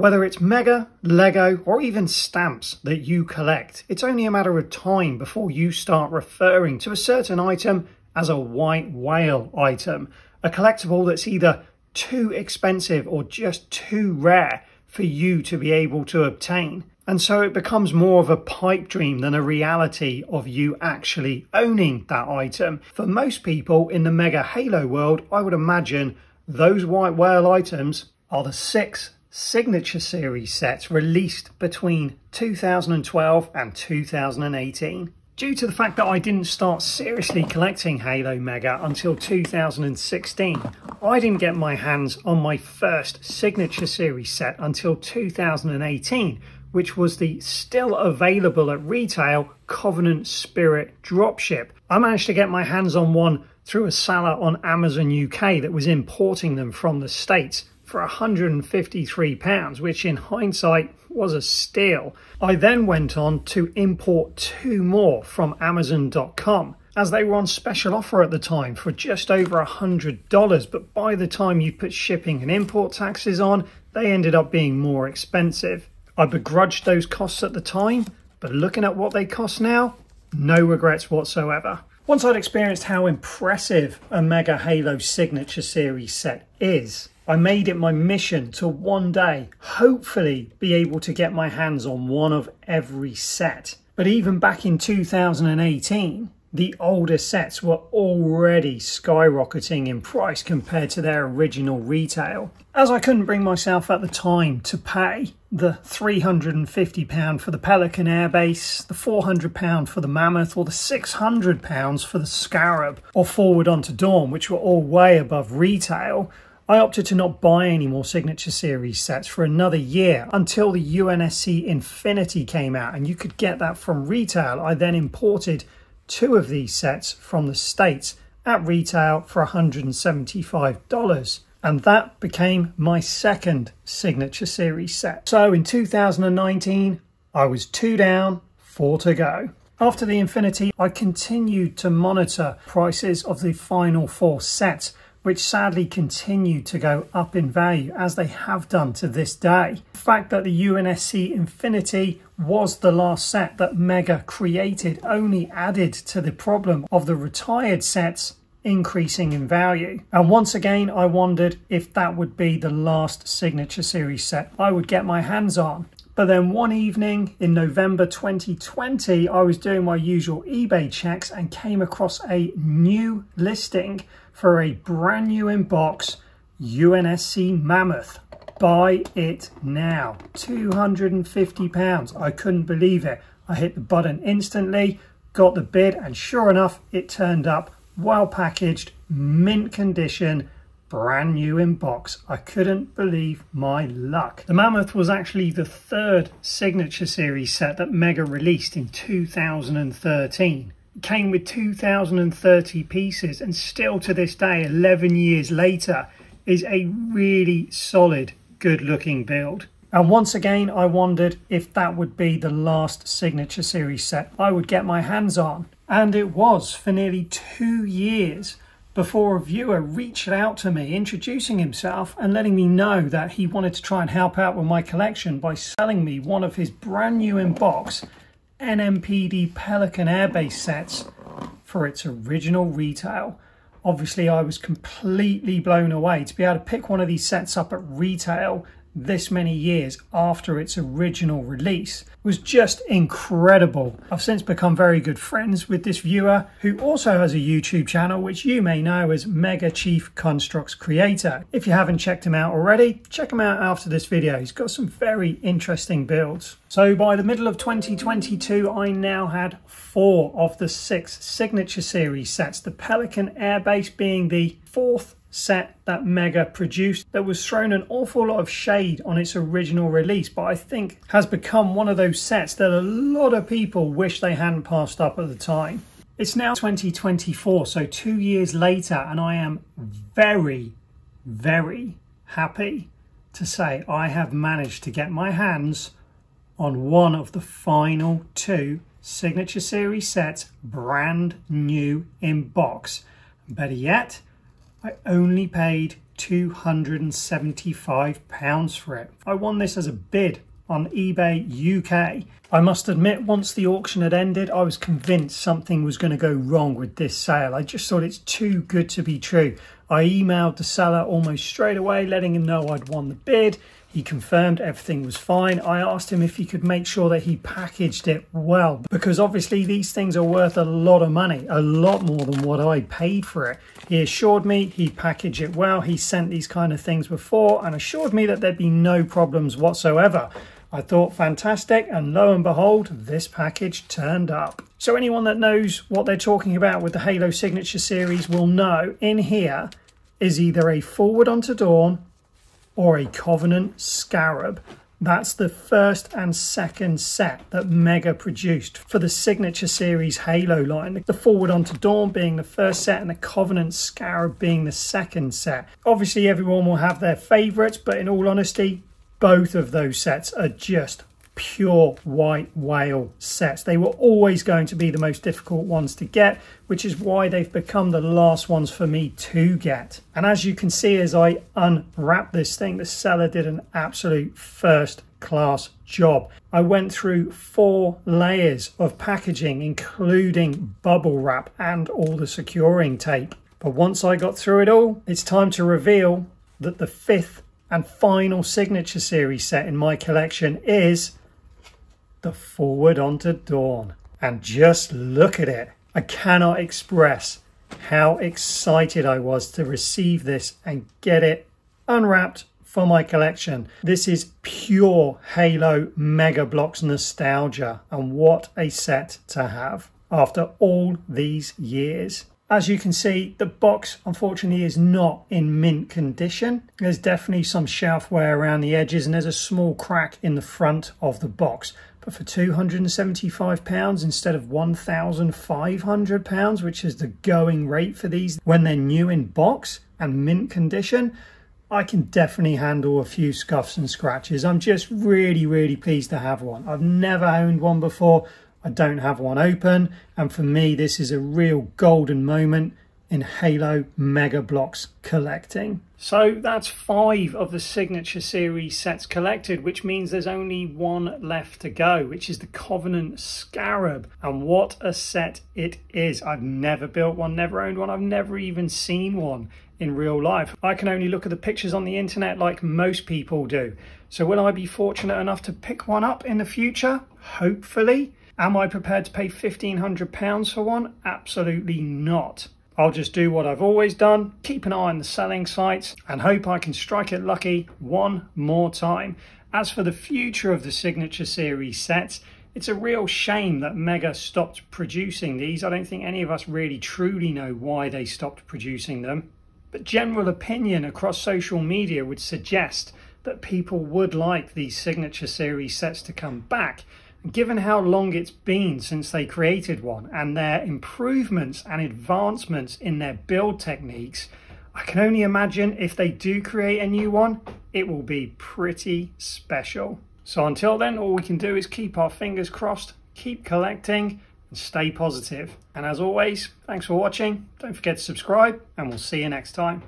Whether it's Mega, Lego, or even stamps that you collect, it's only a matter of time before you start referring to a certain item as a white whale item, a collectible that's either too expensive or just too rare for you to be able to obtain. And so it becomes more of a pipe dream than a reality of you actually owning that item. For most people in the Mega Halo world, I would imagine those white whale items are the six signature series sets released between 2012 and 2018. Due to the fact that I didn't start seriously collecting Halo Mega until 2016, I didn't get my hands on my first signature series set until 2018, which was the still available at retail Covenant Spirit dropship. I managed to get my hands on one through a seller on Amazon UK that was importing them from the States for £153, which in hindsight was a steal. I then went on to import two more from Amazon.com as they were on special offer at the time for just over $100, but by the time you put shipping and import taxes on, they ended up being more expensive. I begrudged those costs at the time, but looking at what they cost now, no regrets whatsoever. Once I'd experienced how impressive a Mega Halo Signature Series set is, I made it my mission to one day, hopefully, be able to get my hands on one of every set. But even back in 2018, the older sets were already skyrocketing in price compared to their original retail. As I couldn't bring myself at the time to pay the £350 for the Pelican Airbase, the £400 for the Mammoth, or the £600 for the Scarab, or Forward Unto Dawn, which were all way above retail, I opted to not buy any more Signature Series sets for another year until the UNSC Infinity came out and you could get that from retail. I then imported two of these sets from the States at retail for $175 and that became my second Signature Series set. So in 2019, I was two down, four to go. After the Infinity, I continued to monitor prices of the final four sets which sadly continue to go up in value as they have done to this day. The fact that the UNSC Infinity was the last set that Mega created only added to the problem of the retired sets increasing in value. And once again, I wondered if that would be the last Signature Series set I would get my hands on. But then one evening in November 2020, I was doing my usual eBay checks and came across a new listing for a brand new in box UNSC Mammoth. Buy it now. £250. I couldn't believe it. I hit the button instantly, got the bid, and sure enough, it turned up well packaged, mint condition, brand new in box. I couldn't believe my luck. The Mammoth was actually the third Signature Series set that Mega released in 2013 It came with 2,030 pieces and still to this day, 11 years later, is a really solid, good looking build. And once again, I wondered if that would be the last Signature Series set I would get my hands on. And it was for nearly two years before a viewer reached out to me introducing himself and letting me know that he wanted to try and help out with my collection by selling me one of his brand new in box NMPD Pelican Airbase sets for its original retail. Obviously, I was completely blown away to be able to pick one of these sets up at retail this many years after its original release was just incredible. I've since become very good friends with this viewer who also has a YouTube channel which you may know as Mega Chief Construx Creator. If you haven't checked him out already, check him out after this video. He's got some very interesting builds. So by the middle of 2022, I now had four of the six Signature Series sets, the Pelican Airbase being the fourth set that Mega produced that was thrown an awful lot of shade on its original release, but I think has become one of those sets that a lot of people wish they hadn't passed up at the time. It's now 2024, so two years later, and I am very, very happy to say I have managed to get my hands on one of the final two Signature Series sets, brand new in box. Better yet, I only paid £275 for it. I won this as a bid on eBay UK. I must admit, once the auction had ended, I was convinced something was going to go wrong with this sale. I just thought it's too good to be true. I emailed the seller almost straight away, letting him know I'd won the bid. He confirmed everything was fine. I asked him if he could make sure that he packaged it well because obviously these things are worth a lot of money, a lot more than what I paid for it. He assured me he packaged it well. He sent these kind of things before and assured me that there'd be no problems whatsoever. I thought fantastic, and lo and behold, this package turned up. So, anyone that knows what they're talking about with the Halo Signature Series will know in here is either a Forward Unto Dawn or a Covenant Scarab. That's the first and second set that Mega produced for the Signature Series Halo line. The Forward Unto Dawn being the first set and the Covenant Scarab being the second set. Obviously, everyone will have their favourites, but in all honesty, both of those sets are just pure white whale sets. They were always going to be the most difficult ones to get, which is why they've become the last ones for me to get. And as you can see as I unwrap this thing, the seller did an absolute first class job. I went through four layers of packaging, including bubble wrap and all the securing tape. But once I got through it all, it's time to reveal that the fifth and final signature series set in my collection is the Forward Unto Dawn. And just look at it. I cannot express how excited I was to receive this and get it unwrapped for my collection. This is pure Halo Mega Bloks nostalgia and what a set to have after all these years. As you can see, the box unfortunately is not in mint condition. There's definitely some shelf wear around the edges and there's a small crack in the front of the box. But for £275 instead of £1,500, which is the going rate for these when they're new in box and mint condition, I can definitely handle a few scuffs and scratches. I'm just really, really pleased to have one. I've never owned one before. I don't have one open. And for me, this is a real golden moment in Halo Mega Bloks collecting. So that's five of the Signature Series sets collected, which means there's only one left to go, which is the Covenant Scarab. And what a set it is. I've never built one, never owned one, I've never even seen one in real life. I can only look at the pictures on the internet like most people do. So will I be fortunate enough to pick one up in the future? Hopefully. Am I prepared to pay £1,500 for one? Absolutely not. I'll just do what I've always done, keep an eye on the selling sites and hope I can strike it lucky one more time. As for the future of the Signature Series sets, it's a real shame that Mega stopped producing these. I don't think any of us really truly know why they stopped producing them. But general opinion across social media would suggest that people would like these Signature Series sets to come back Given how long it's been since they created one and their improvements and advancements in their build techniques, I can only imagine if they do create a new one, it will be pretty special. So until then, all we can do is keep our fingers crossed, keep collecting, and stay positive. And as always, thanks for watching. Don't forget to subscribe, and we'll see you next time.